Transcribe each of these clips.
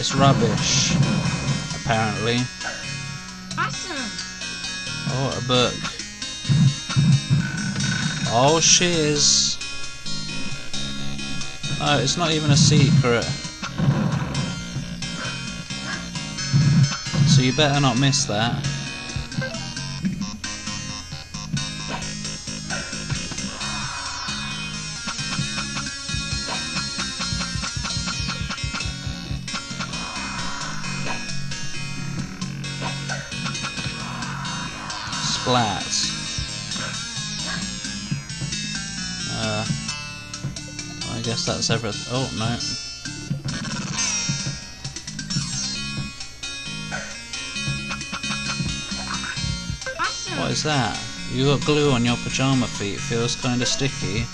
It's rubbish, apparently. Awesome. Oh, a book. Oh, shiz. No, it's not even a secret. So you better not miss that. Splat. Uh, I guess that's everything. Oh, no. What is that? You got glue on your pajama feet, feels kinda sticky.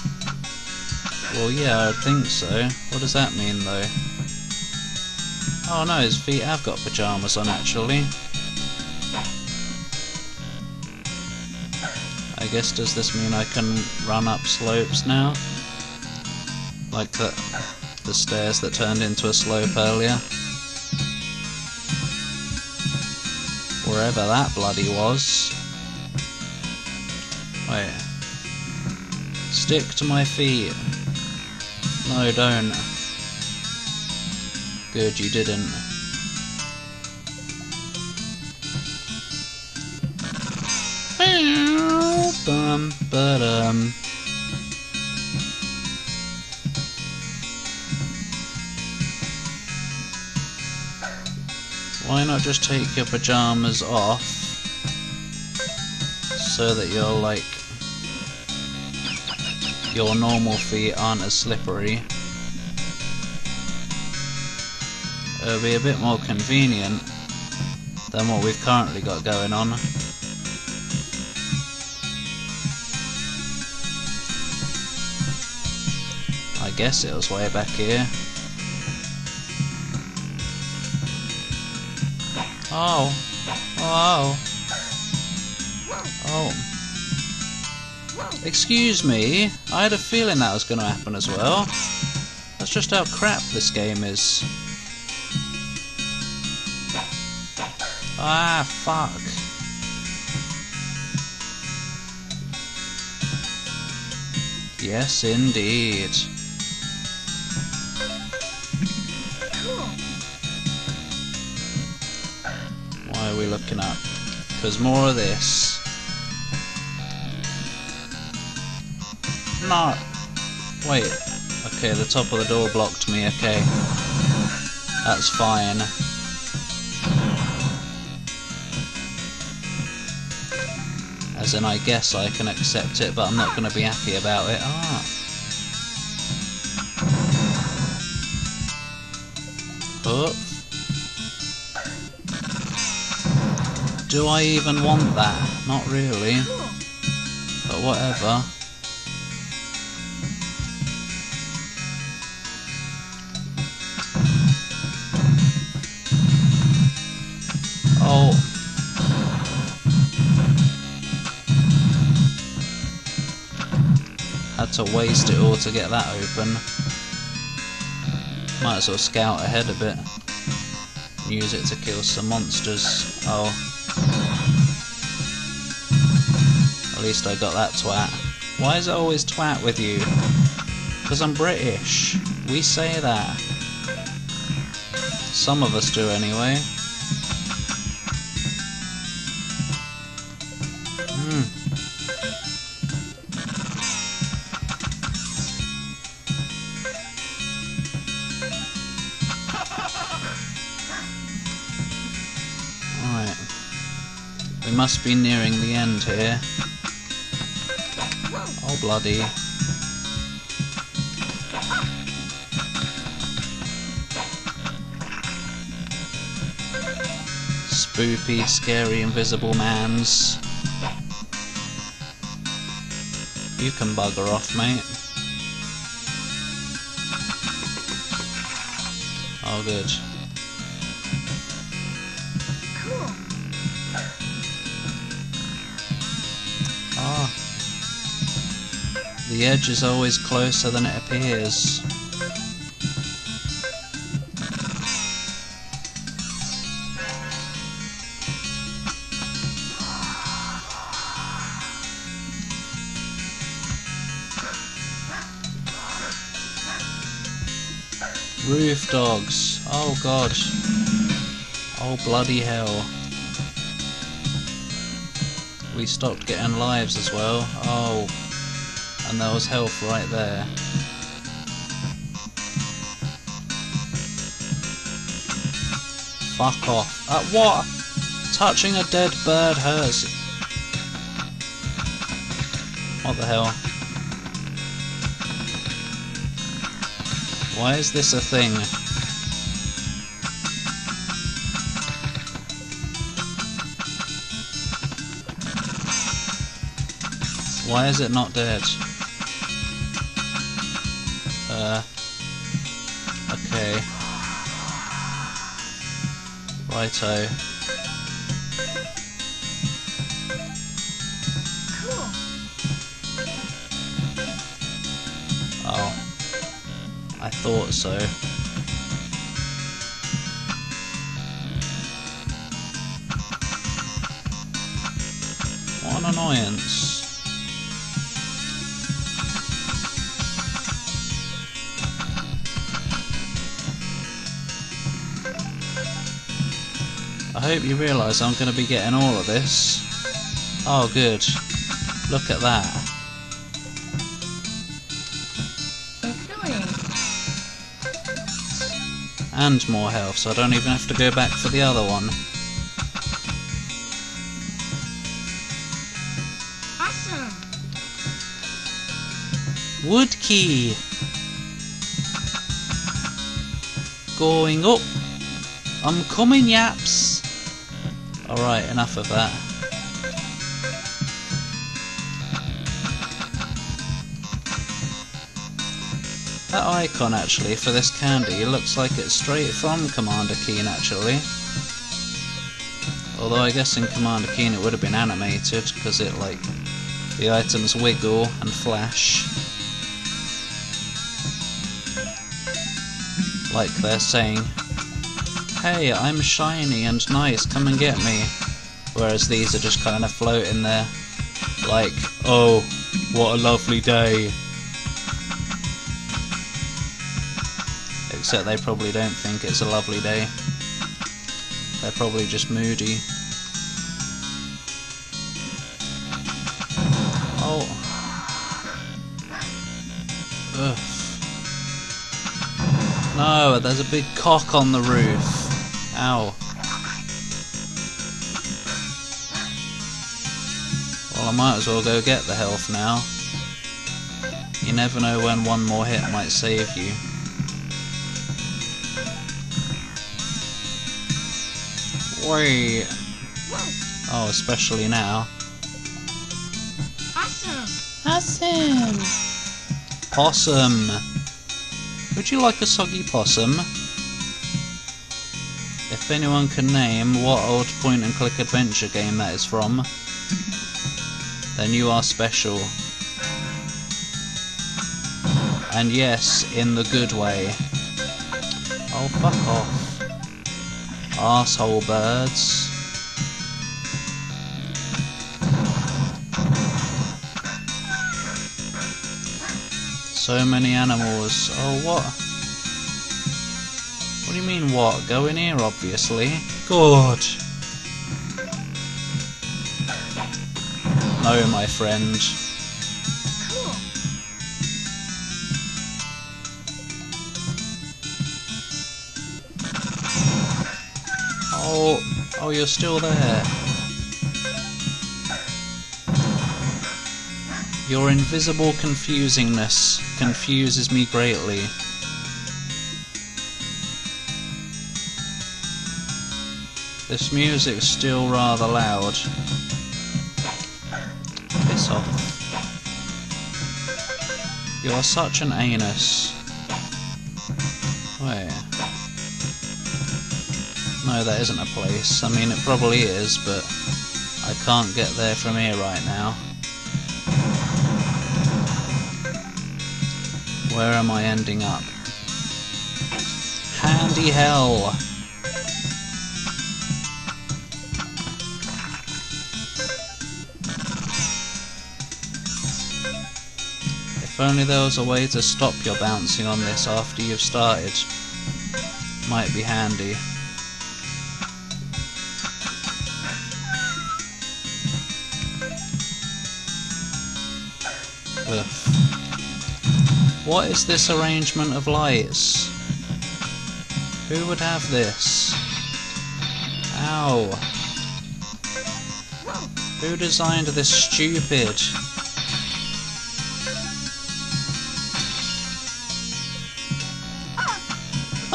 Well, yeah, I think so. What does that mean, though? Oh no, his feet have got pajamas on, actually. I guess, does this mean I can run up slopes now? Like the, the stairs that turned into a slope earlier? Wherever that bloody was. Oh, Wait. Stick to my feet. No, don't. Good, you didn't. Bum, ba-dum. Why not just take your pajamas off so that you're like your normal feet aren't as slippery. It'll be a bit more convenient than what we've currently got going on. Guess it was way back here. Oh. Oh. Oh. Excuse me, I had a feeling that was going to happen as well. That's just how crap this game is. Ah, fuck. Yes, indeed. Looking up? Because more of this. No. Wait. Okay, the top of the door blocked me. Okay. That's fine. As in, I guess I can accept it, but I'm not going to be happy about it. Ah. Up. Do I even want that? Not really. But whatever. Oh. Had to waste it all to get that open. Might as well scout ahead a bit. Use it to kill some monsters. Oh. Least I got that twat. Why is it always twat with you? Because I'm British. We say that. Some of us do anyway. Hmm. Must be nearing the end here. Oh bloody. Spoopy, scary, invisible mans. You can bugger off, mate. Oh, good. The edge is always closer than it appears. Roof dogs. Oh god. Oh bloody hell. We stopped getting lives as well. Oh and there was health right there. Fuck off. Uh, what? Touching a dead bird hurts. What the hell? Why is this a thing? Why is it not dead? Righto. Cool. Oh. I thought so. What an annoyance. Hope you realise I'm going to be getting all of this. Oh good. Look at that. And more health, so I don't even have to go back for the other one. Awesome. Wood key! Going up! I'm coming, yaps! Alright, enough of that. That icon actually for this candy looks like it's straight from Commander Keen actually. Although I guess in Commander Keen it would have been animated because it like the items wiggle and flash. Like they're saying, Hey, I'm shiny and nice, come and get me. Whereas these are just kind of floating there. Like, oh, what a lovely day. Except they probably don't think it's a lovely day. They're probably just moody. Oh. Ugh. No, there's a big cock on the roof. Ow. Well, I might as well go get the health now. You never know when one more hit might save you. Wait. Oh, especially now. Awesome. Awesome. Possum. Would you like a soggy possum? If anyone can name what old point and click adventure game that is from, then you are special. And yes, in the good way. Oh, fuck off. Asshole birds. So many animals. Oh, what? What do you mean, what? Go in here, obviously. Good. No, my friend. Oh, oh, you're still there. Your invisible confusingness confuses me greatly. This music's still rather loud. Piss off. You're such an anus. Oh, Wait. No, that isn't a place. I mean, it probably is, but I can't get there from here right now. Where am I ending up? Handy hell! If only there was a way to stop your bouncing on this after you've started. might be handy. Ugh. What is this arrangement of lights? Who would have this? Ow. Who designed this stupid?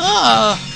Ah!